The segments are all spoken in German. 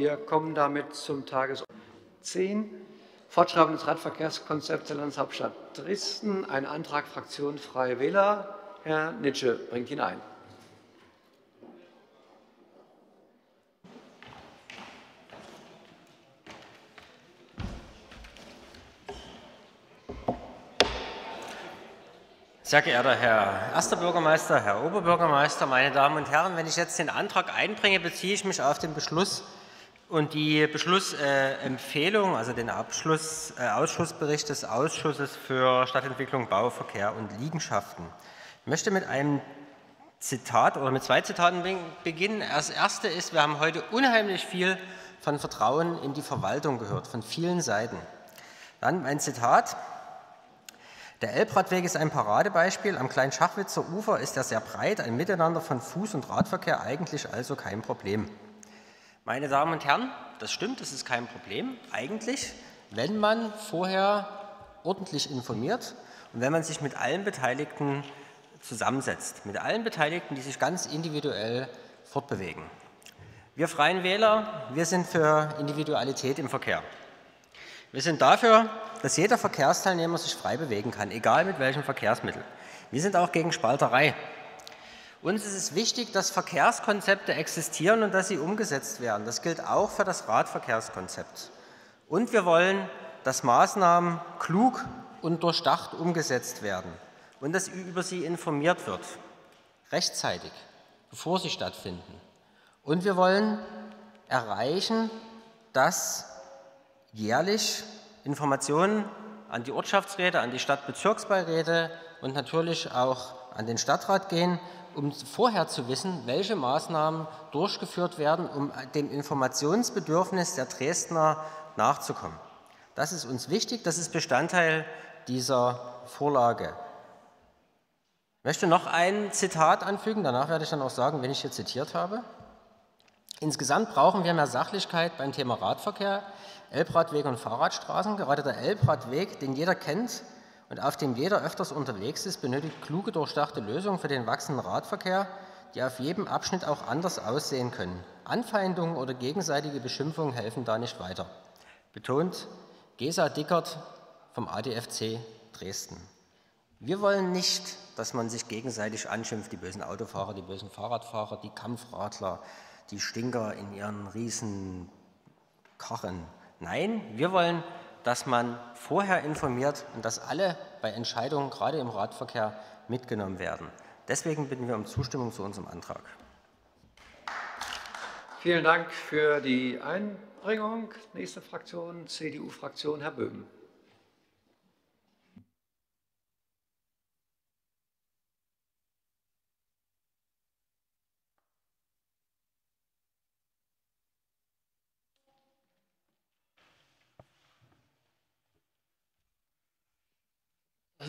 Wir kommen damit zum Tagesordnungspunkt 10, Fortschreibung des Radverkehrskonzepts der Landeshauptstadt Dresden. Ein Antrag Fraktion Freie Wähler. Herr Nitsche bringt ihn ein. Sehr geehrter Herr Erster Bürgermeister, Herr Oberbürgermeister, meine Damen und Herren, wenn ich jetzt den Antrag einbringe, beziehe ich mich auf den Beschluss und die Beschlussempfehlung, also den Abschluss, äh, Ausschussbericht des Ausschusses für Stadtentwicklung, Bau, Verkehr und Liegenschaften. Ich möchte mit einem Zitat oder mit zwei Zitaten beginnen. Das erste ist, wir haben heute unheimlich viel von Vertrauen in die Verwaltung gehört, von vielen Seiten. Dann ein Zitat. Der Elbradweg ist ein Paradebeispiel. Am kleinen Schachwitzer Ufer ist er sehr breit, ein Miteinander von Fuß- und Radverkehr eigentlich also kein Problem. Meine Damen und Herren, das stimmt, das ist kein Problem, eigentlich, wenn man vorher ordentlich informiert und wenn man sich mit allen Beteiligten zusammensetzt, mit allen Beteiligten, die sich ganz individuell fortbewegen. Wir Freien Wähler, wir sind für Individualität im Verkehr. Wir sind dafür, dass jeder Verkehrsteilnehmer sich frei bewegen kann, egal mit welchem Verkehrsmittel. Wir sind auch gegen Spalterei. Uns ist es wichtig, dass Verkehrskonzepte existieren und dass sie umgesetzt werden. Das gilt auch für das Radverkehrskonzept. Und wir wollen, dass Maßnahmen klug und durchdacht umgesetzt werden und dass über sie informiert wird, rechtzeitig, bevor sie stattfinden. Und wir wollen erreichen, dass jährlich Informationen an die Ortschaftsräte, an die Stadtbezirksbeiräte und natürlich auch an den Stadtrat gehen, um vorher zu wissen, welche Maßnahmen durchgeführt werden, um dem Informationsbedürfnis der Dresdner nachzukommen. Das ist uns wichtig, das ist Bestandteil dieser Vorlage. Ich möchte noch ein Zitat anfügen, danach werde ich dann auch sagen, wen ich hier zitiert habe. Insgesamt brauchen wir mehr Sachlichkeit beim Thema Radverkehr. Elbradweg und Fahrradstraßen. Gerade der Elbradweg, den jeder kennt und auf dem jeder öfters unterwegs ist, benötigt kluge, durchdachte Lösungen für den wachsenden Radverkehr, die auf jedem Abschnitt auch anders aussehen können. Anfeindungen oder gegenseitige Beschimpfungen helfen da nicht weiter. Betont Gesa Dickert vom ADFC Dresden. Wir wollen nicht, dass man sich gegenseitig anschimpft, die bösen Autofahrer, die bösen Fahrradfahrer, die Kampfradler, die Stinker in ihren riesen Karren. Nein, wir wollen, dass man vorher informiert und dass alle bei Entscheidungen, gerade im Radverkehr, mitgenommen werden. Deswegen bitten wir um Zustimmung zu unserem Antrag. Vielen Dank für die Einbringung. Nächste Fraktion, CDU-Fraktion, Herr Böhm.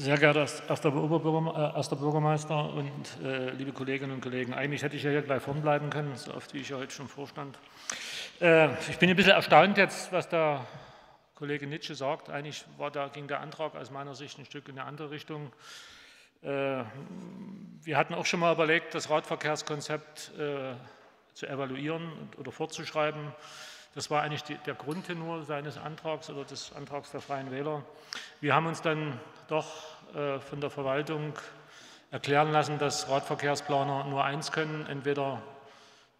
Sehr geehrter äh, erster Bürgermeister und äh, liebe Kolleginnen und Kollegen, eigentlich hätte ich ja hier gleich vorn bleiben können, so oft wie ich ja heute schon vorstand. Äh, ich bin ein bisschen erstaunt jetzt, was der Kollege Nitsche sagt. Eigentlich war da, ging der Antrag aus meiner Sicht ein Stück in eine andere Richtung. Äh, wir hatten auch schon mal überlegt, das Radverkehrskonzept äh, zu evaluieren oder fortzuschreiben. Das war eigentlich die, der Grundtenor seines Antrags oder des Antrags der Freien Wähler. Wir haben uns dann doch äh, von der Verwaltung erklären lassen, dass Radverkehrsplaner nur eins können, entweder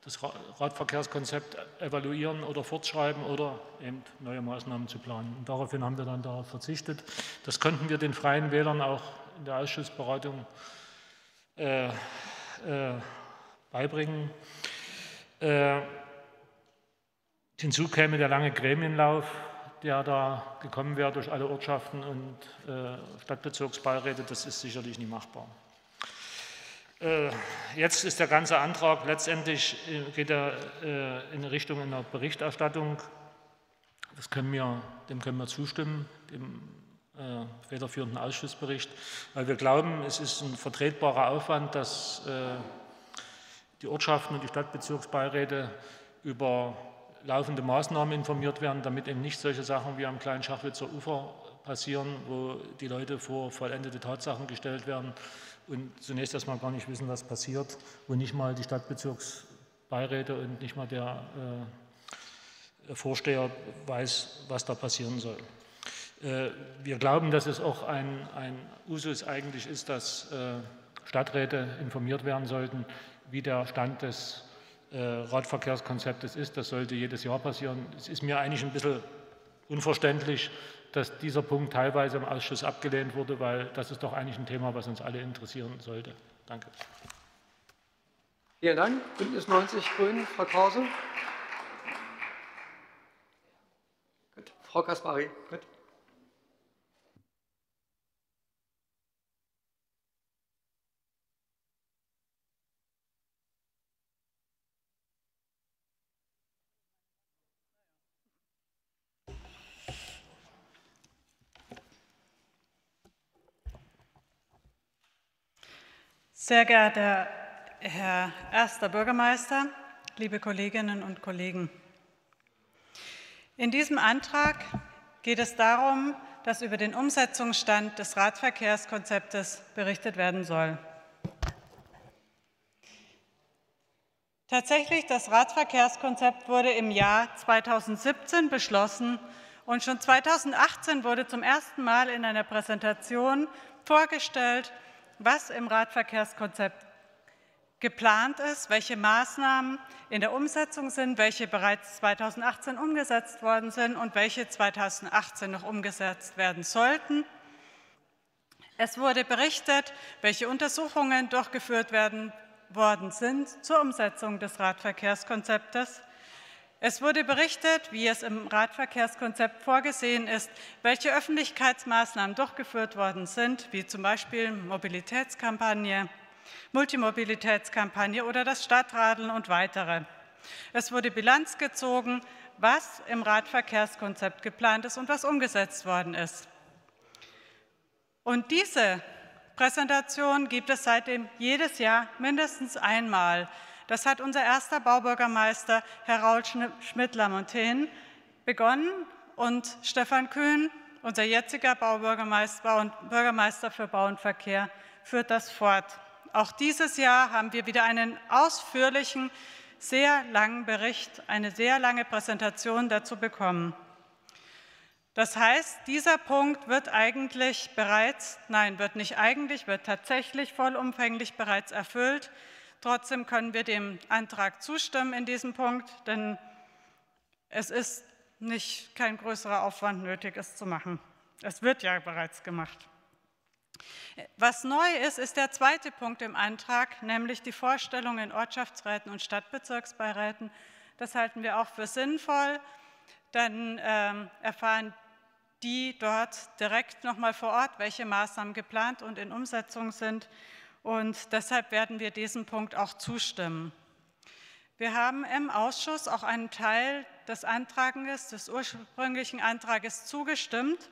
das Radverkehrskonzept evaluieren oder fortschreiben oder eben neue Maßnahmen zu planen. Und daraufhin haben wir dann darauf verzichtet. Das konnten wir den Freien Wählern auch in der Ausschussberatung äh, äh, beibringen. Äh, Hinzu käme der lange Gremienlauf, der da gekommen wäre durch alle Ortschaften und äh, Stadtbezirksbeiräte. Das ist sicherlich nicht machbar. Äh, jetzt ist der ganze Antrag letztendlich äh, geht er äh, in Richtung einer Berichterstattung. Das können wir, dem können wir zustimmen, dem äh, federführenden Ausschussbericht, weil wir glauben, es ist ein vertretbarer Aufwand, dass äh, die Ortschaften und die Stadtbezirksbeiräte über laufende Maßnahmen informiert werden, damit eben nicht solche Sachen wie am kleinen Schachwitzer Ufer passieren, wo die Leute vor vollendete Tatsachen gestellt werden und zunächst erstmal gar nicht wissen, was passiert, wo nicht mal die Stadtbezirksbeiräte und nicht mal der Vorsteher weiß, was da passieren soll. Wir glauben, dass es auch ein, ein Usus eigentlich ist, dass Stadträte informiert werden sollten, wie der Stand des Radverkehrskonzeptes ist. Das sollte jedes Jahr passieren. Es ist mir eigentlich ein bisschen unverständlich, dass dieser Punkt teilweise im Ausschuss abgelehnt wurde, weil das ist doch eigentlich ein Thema, was uns alle interessieren sollte. Danke. Vielen Dank. Bündnis 90 Grünen, Frau Krause. Gut. Frau Kaspari, gut. Sehr geehrter Herr Erster Bürgermeister, liebe Kolleginnen und Kollegen! In diesem Antrag geht es darum, dass über den Umsetzungsstand des Radverkehrskonzeptes berichtet werden soll. Tatsächlich, das Radverkehrskonzept wurde im Jahr 2017 beschlossen und schon 2018 wurde zum ersten Mal in einer Präsentation vorgestellt, was im Radverkehrskonzept geplant ist, welche Maßnahmen in der Umsetzung sind, welche bereits 2018 umgesetzt worden sind und welche 2018 noch umgesetzt werden sollten. Es wurde berichtet, welche Untersuchungen durchgeführt werden worden sind zur Umsetzung des Radverkehrskonzeptes. Es wurde berichtet, wie es im Radverkehrskonzept vorgesehen ist, welche Öffentlichkeitsmaßnahmen durchgeführt worden sind, wie zum Beispiel Mobilitätskampagne, Multimobilitätskampagne oder das Stadtradeln und weitere. Es wurde Bilanz gezogen, was im Radverkehrskonzept geplant ist und was umgesetzt worden ist. Und diese Präsentation gibt es seitdem jedes Jahr mindestens einmal. Das hat unser erster Baubürgermeister, Herr Raul Schmidt-Lamontaine, begonnen und Stefan Kühn, unser jetziger Baubürgermeister Bürgermeister für Bau und Verkehr, führt das fort. Auch dieses Jahr haben wir wieder einen ausführlichen, sehr langen Bericht, eine sehr lange Präsentation dazu bekommen. Das heißt, dieser Punkt wird eigentlich bereits, nein, wird nicht eigentlich, wird tatsächlich vollumfänglich bereits erfüllt. Trotzdem können wir dem Antrag zustimmen in diesem Punkt, denn es ist nicht kein größerer Aufwand nötig, es zu machen. Es wird ja bereits gemacht. Was neu ist, ist der zweite Punkt im Antrag, nämlich die Vorstellung in Ortschaftsräten und Stadtbezirksbeiräten. Das halten wir auch für sinnvoll. Dann äh, erfahren die dort direkt noch mal vor Ort, welche Maßnahmen geplant und in Umsetzung sind. Und deshalb werden wir diesem Punkt auch zustimmen. Wir haben im Ausschuss auch einen Teil des Antrages, des ursprünglichen Antrages zugestimmt,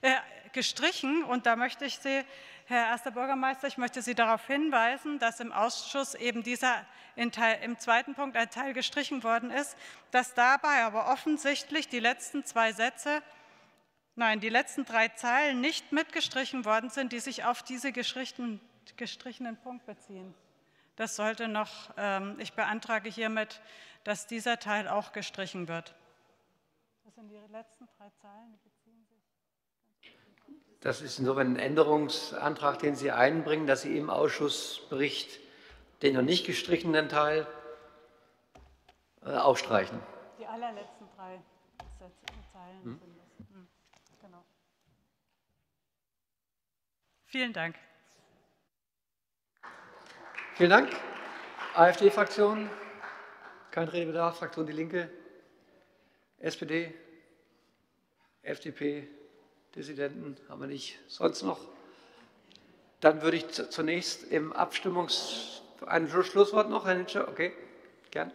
äh, gestrichen. Und da möchte ich Sie, Herr Erster Bürgermeister, ich möchte Sie darauf hinweisen, dass im Ausschuss eben dieser Teil, im zweiten Punkt ein Teil gestrichen worden ist, dass dabei aber offensichtlich die letzten zwei Sätze Nein, die letzten drei Zeilen nicht mitgestrichen worden sind, die sich auf diese gestrichenen gestrichenen Punkt beziehen. Das sollte noch, ähm, ich beantrage hiermit, dass dieser Teil auch gestrichen wird. Das sind die letzten drei Zeilen. Das ist insofern ein Änderungsantrag, den Sie einbringen, dass Sie im Ausschussbericht den noch nicht gestrichenen Teil äh, aufstreichen. Die allerletzten drei Sätze, Zeilen hm? sind das. Hm, genau. Vielen Dank. Vielen Dank. AfD-Fraktion, kein Redebedarf. Fraktion Die Linke, SPD, FDP, Dissidenten haben wir nicht. Sonst noch? Dann würde ich zunächst im Abstimmungs... Ein Schlusswort noch, Herr Nitsche? Okay, gern.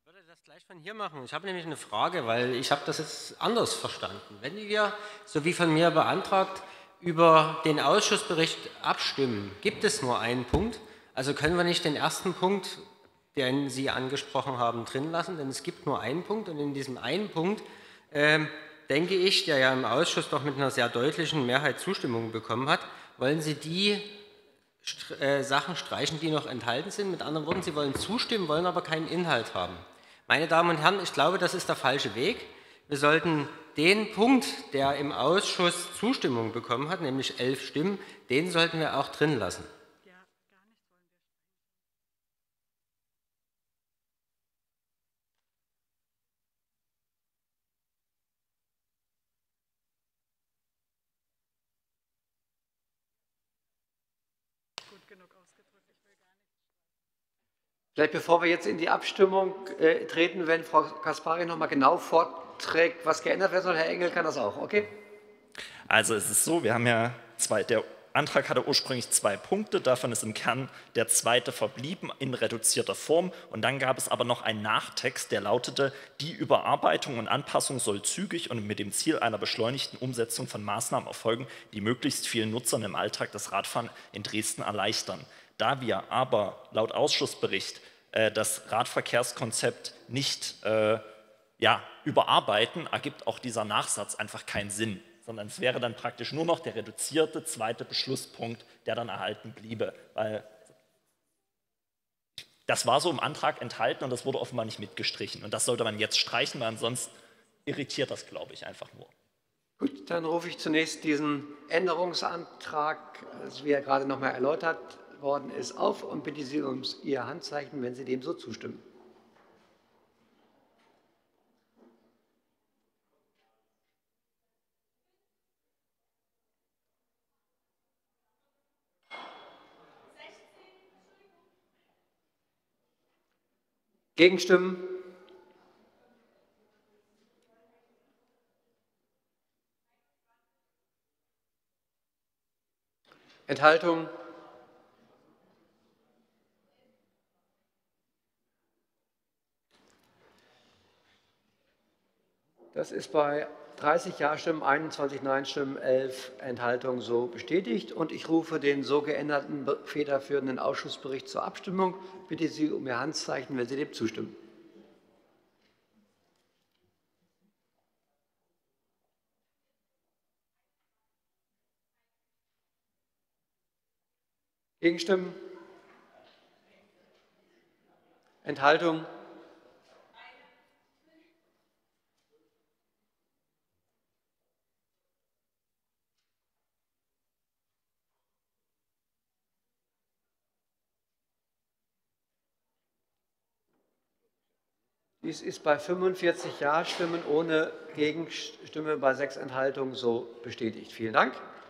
Ich würde das gleich von hier machen. Ich habe nämlich eine Frage, weil ich habe das jetzt anders verstanden. Wenn wir, so wie von mir beantragt, über den Ausschussbericht abstimmen, gibt es nur einen Punkt, also können wir nicht den ersten Punkt, den Sie angesprochen haben, drin lassen, denn es gibt nur einen Punkt und in diesem einen Punkt äh, denke ich, der ja im Ausschuss doch mit einer sehr deutlichen Mehrheit Zustimmung bekommen hat, wollen Sie die äh, Sachen streichen, die noch enthalten sind. Mit anderen Worten, Sie wollen zustimmen, wollen aber keinen Inhalt haben. Meine Damen und Herren, ich glaube, das ist der falsche Weg. Wir sollten den Punkt, der im Ausschuss Zustimmung bekommen hat, nämlich elf Stimmen, den sollten wir auch drin lassen. Vielleicht bevor wir jetzt in die Abstimmung äh, treten, wenn Frau Kaspari noch mal genau vorträgt, was geändert werden soll, Herr Engel kann das auch, okay? Also es ist so, wir haben ja zwei, der Antrag hatte ursprünglich zwei Punkte, davon ist im Kern der zweite verblieben in reduzierter Form und dann gab es aber noch einen Nachtext, der lautete, die Überarbeitung und Anpassung soll zügig und mit dem Ziel einer beschleunigten Umsetzung von Maßnahmen erfolgen, die möglichst vielen Nutzern im Alltag das Radfahren in Dresden erleichtern. Da wir aber laut Ausschussbericht äh, das Radverkehrskonzept nicht äh, ja, überarbeiten, ergibt auch dieser Nachsatz einfach keinen Sinn, sondern es wäre dann praktisch nur noch der reduzierte zweite Beschlusspunkt, der dann erhalten bliebe. Weil das war so im Antrag enthalten und das wurde offenbar nicht mitgestrichen. Und das sollte man jetzt streichen, weil ansonsten irritiert das, glaube ich, einfach nur. Gut, dann rufe ich zunächst diesen Änderungsantrag, wie er gerade noch mal erläutert worden ist, auf und bitte Sie um Ihr Handzeichen, wenn Sie dem so zustimmen. Gegenstimmen? Enthaltung? Das ist bei 30 Ja-Stimmen, 21 Nein-Stimmen, 11 Enthaltungen so bestätigt. Und ich rufe den so geänderten federführenden Ausschussbericht zur Abstimmung. Bitte Sie um Ihr Handzeichen, wenn Sie dem zustimmen. Gegenstimmen? Enthaltung? Dies ist bei 45 Ja-Stimmen ohne Gegenstimme bei sechs Enthaltungen so bestätigt. Vielen Dank.